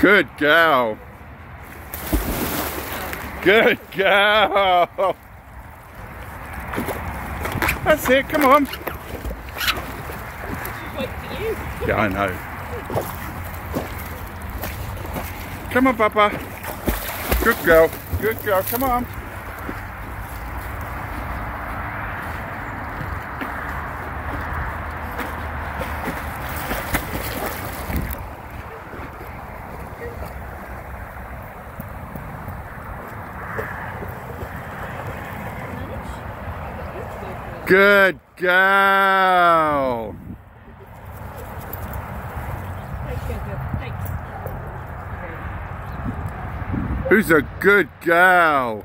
Good gal. Good gal. That's it, come on. Yeah, I know. Come on, Papa. Good girl. Good girl. Come on. Good girl. Who's a good gal?